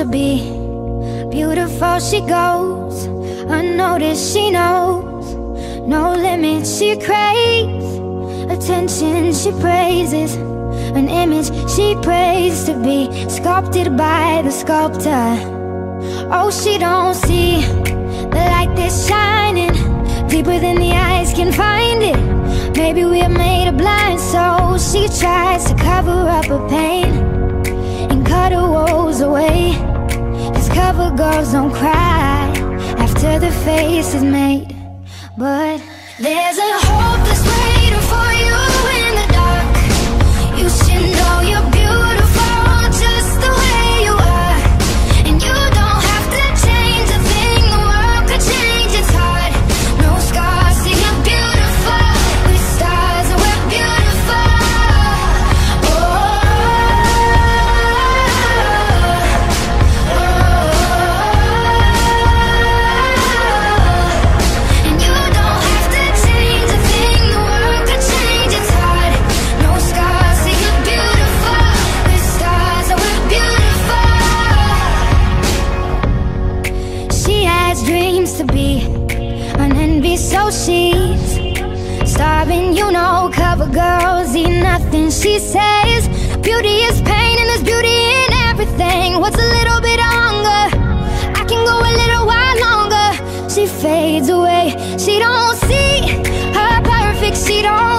to be beautiful she goes Unnoticed she knows. No limits she craves Attention she praises An image she prays to be Sculpted by the sculptor. Oh she don't see The light that's shining. Deeper than the eyes can find it. Maybe we're made of blind souls She tries to cover up her pain cut her woes away. Cause cover girls don't cry After the face is made. But there's a hope she's starving, you know. Cover girls eat nothing. She says, Beauty is pain, and there's beauty in everything. What's a little bit longer? I can go a little while longer. She fades away, she don't see her perfect, she don't.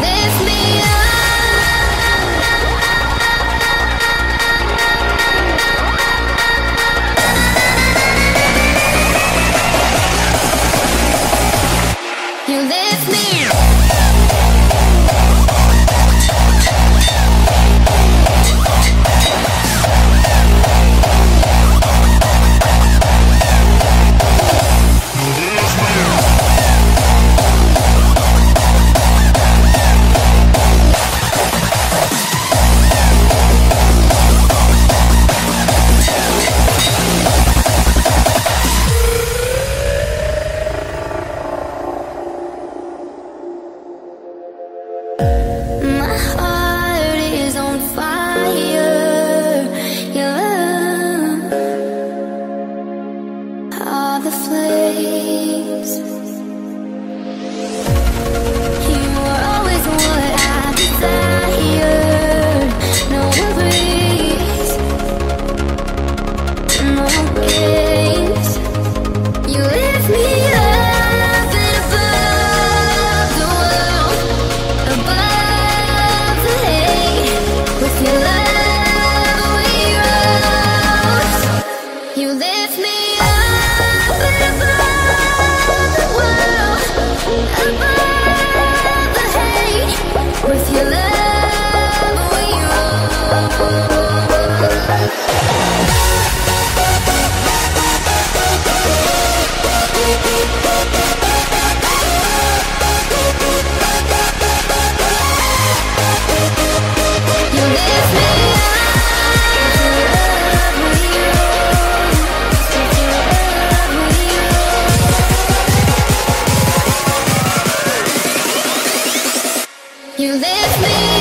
Well, Oh. You lift me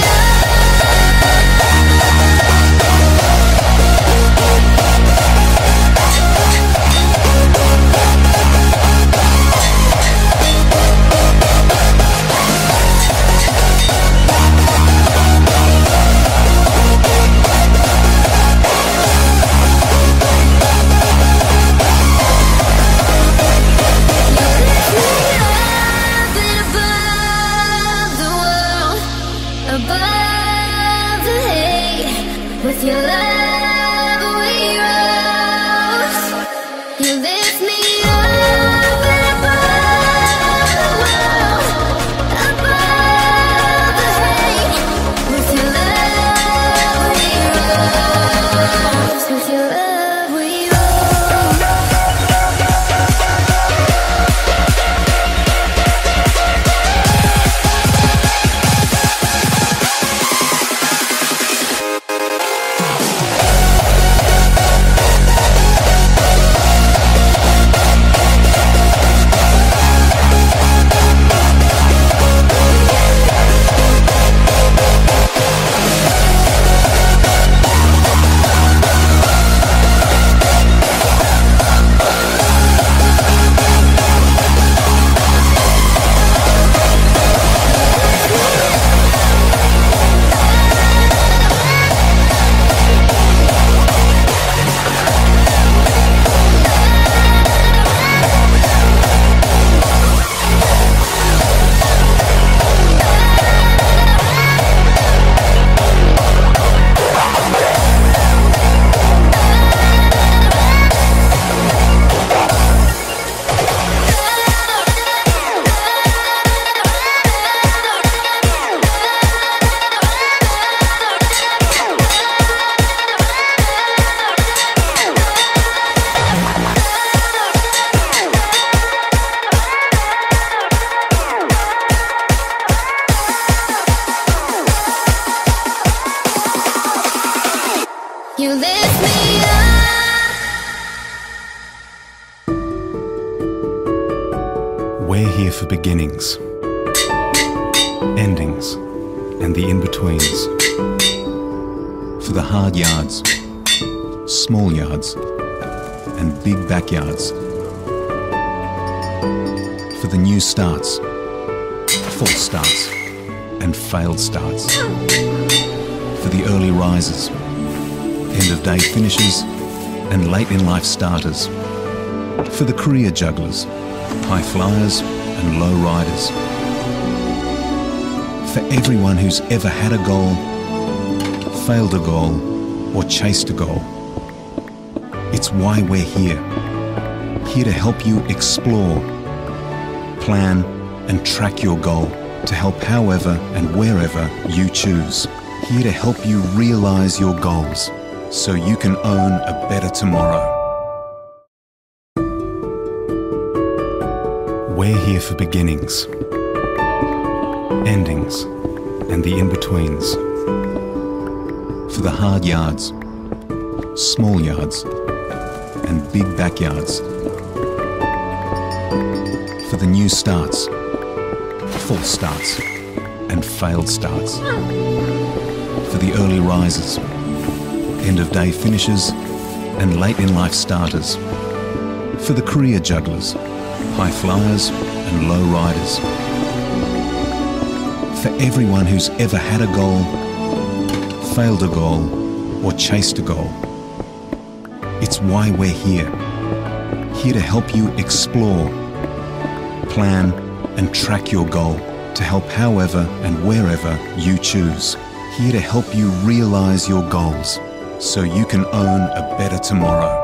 We're here for beginnings, endings, and the in betweens. For the hard yards, small yards, and big backyards. For the new starts, false starts, and failed starts. For the early risers, end of day finishers, and late in life starters. For the career jugglers, high flyers, and low riders. For everyone who's ever had a goal, failed a goal, or chased a goal. It's why we're here. Here to help you explore, plan, and track your goal to help however and wherever you choose. Here to help you realize your goals so you can own a better tomorrow. We're here for beginnings, endings, and the in betweens. For the hard yards, small yards, and big backyards. For the new starts, false starts, and failed starts. For the early risers, end of day finishers, and late in life starters. For the career jugglers, high flyers and low riders. For everyone who's ever had a goal, failed a goal, or chased a goal. It's why we're here. Here to help you explore, plan, and track your goal to help however and wherever you choose. Here to help you realize your goals so you can own a better tomorrow.